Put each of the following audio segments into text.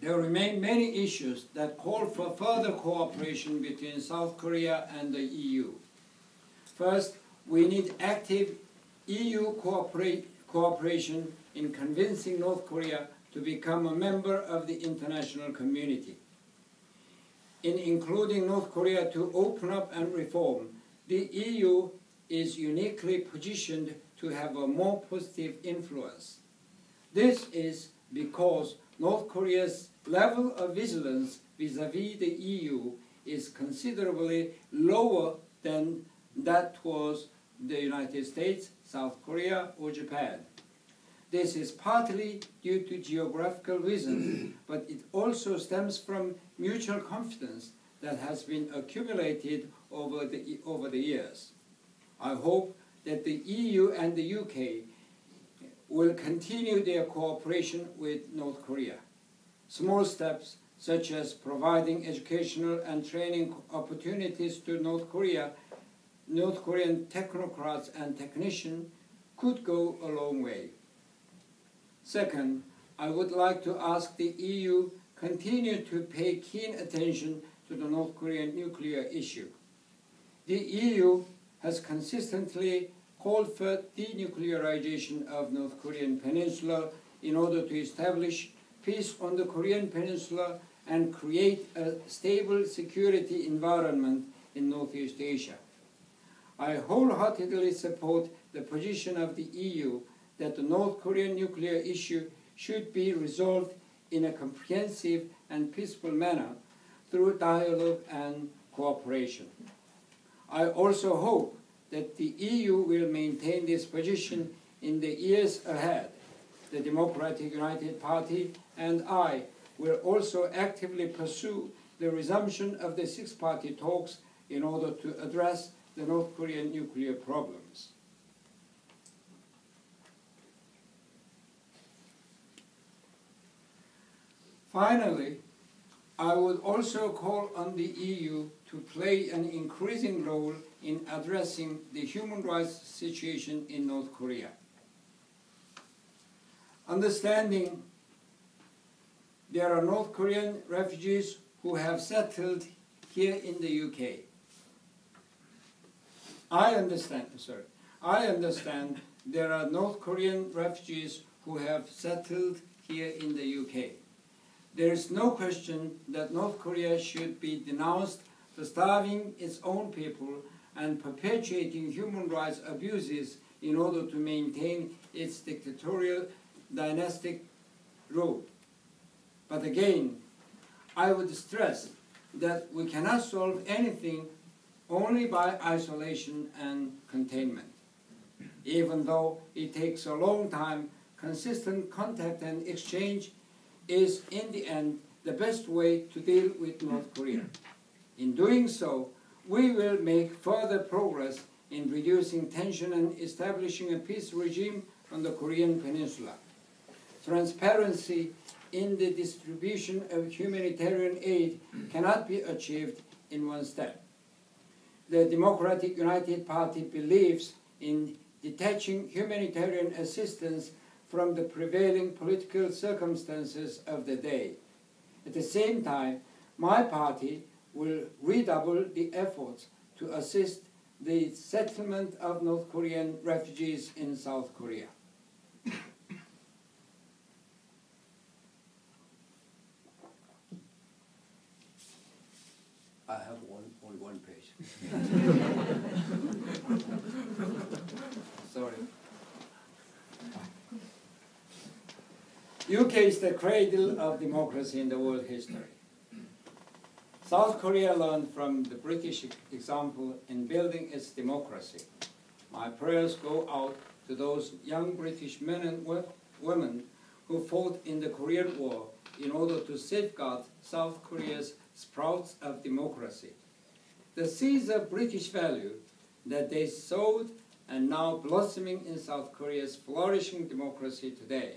there remain many issues that call for further cooperation between South Korea and the EU. First, we need active EU cooperation in convincing North Korea to become a member of the international community. In including North Korea to open up and reform, the EU is uniquely positioned to have a more positive influence. This is because North Korea's level of vigilance vis-à-vis the EU is considerably lower than that towards the United States, South Korea, or Japan. This is partly due to geographical reasons, but it also stems from mutual confidence that has been accumulated over the, over the years. I hope that the EU and the UK will continue their cooperation with North Korea. Small steps such as providing educational and training opportunities to North Korea, North Korean technocrats and technicians could go a long way. Second, I would like to ask the EU continue to pay keen attention to the North Korean nuclear issue. The EU has consistently called for denuclearization of North Korean peninsula in order to establish peace on the Korean peninsula and create a stable security environment in Northeast Asia. I wholeheartedly support the position of the EU that the North Korean nuclear issue should be resolved in a comprehensive and peaceful manner through dialogue and cooperation. I also hope that the EU will maintain this position in the years ahead. The Democratic United Party and I will also actively pursue the resumption of the six-party talks in order to address the North Korean nuclear problems. Finally, I would also call on the EU to play an increasing role in addressing the human rights situation in North Korea. Understanding there are North Korean refugees who have settled here in the UK. I understand, sorry, I understand there are North Korean refugees who have settled here in the UK. There is no question that North Korea should be denounced for starving its own people and perpetuating human rights abuses in order to maintain its dictatorial dynastic rule. But again, I would stress that we cannot solve anything only by isolation and containment. Even though it takes a long time, consistent contact and exchange is in the end the best way to deal with North Korea. In doing so, we will make further progress in reducing tension and establishing a peace regime on the Korean Peninsula. Transparency in the distribution of humanitarian aid cannot be achieved in one step. The Democratic United Party believes in detaching humanitarian assistance from the prevailing political circumstances of the day. At the same time, my party will redouble the efforts to assist the settlement of North Korean refugees in South Korea. I have one, only one page. Sorry. UK is the cradle of democracy in the world history. South Korea learned from the British example in building its democracy. My prayers go out to those young British men and women who fought in the Korean War in order to safeguard South Korea's sprouts of democracy. The seeds of British value that they sowed and now blossoming in South Korea's flourishing democracy today.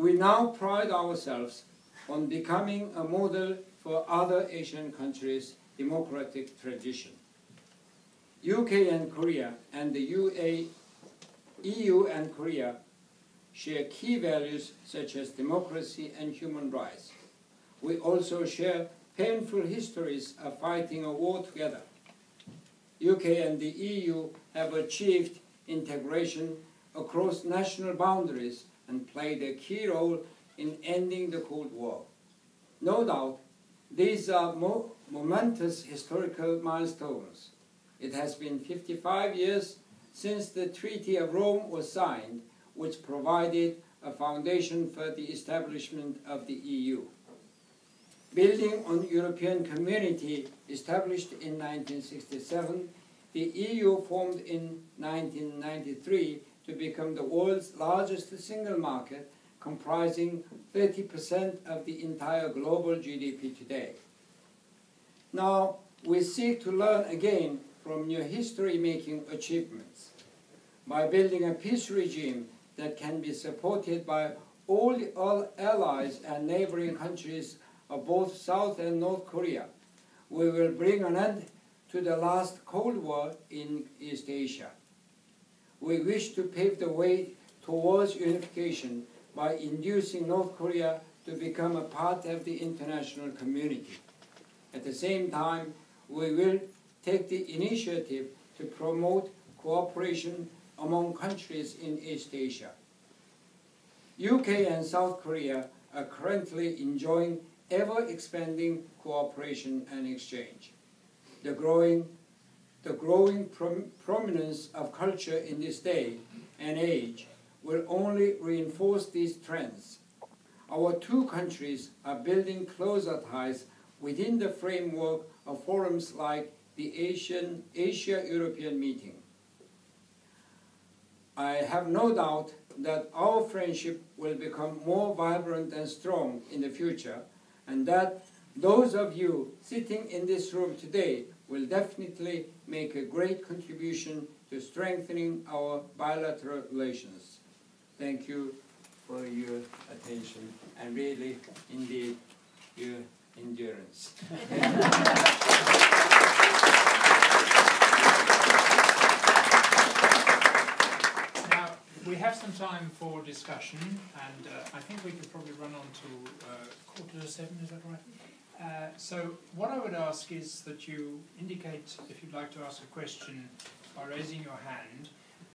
We now pride ourselves on becoming a model for other Asian countries' democratic tradition. UK and Korea and the UA, EU and Korea share key values such as democracy and human rights. We also share painful histories of fighting a war together. UK and the EU have achieved integration across national boundaries and played a key role in ending the Cold War. No doubt, these are mo momentous historical milestones. It has been 55 years since the Treaty of Rome was signed, which provided a foundation for the establishment of the EU. Building on European community established in 1967, the EU formed in 1993 to become the world's largest single market, comprising 30% of the entire global GDP today. Now, we seek to learn again from your history-making achievements by building a peace regime that can be supported by all, all allies and neighboring countries of both South and North Korea. We will bring an end to the last Cold War in East Asia. We wish to pave the way towards unification by inducing North Korea to become a part of the international community. At the same time, we will take the initiative to promote cooperation among countries in East Asia. UK and South Korea are currently enjoying ever-expanding cooperation and exchange. The growing, the growing prom prominence of culture in this day and age will only reinforce these trends. Our two countries are building closer ties within the framework of forums like the Asian Asia-European meeting. I have no doubt that our friendship will become more vibrant and strong in the future and that those of you sitting in this room today will definitely make a great contribution to strengthening our bilateral relations. Thank you for your attention and really, indeed, your endurance. now, we have some time for discussion, and uh, I think we could probably run on to uh, quarter to seven, is that right? Uh, so what I would ask is that you indicate if you'd like to ask a question by raising your hand,